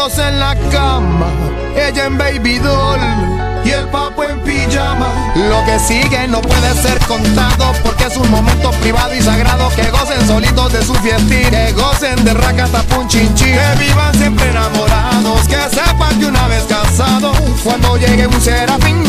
En la cama, ella en baby doll y el papo en pijama. Lo que sigue no puede ser contado porque es un momento privado y sagrado que gocen solitos de su fiestín, que gocen de racata punchinchi, que vivan siempre enamorados, que sepan que una vez casados, cuando llegue un serafín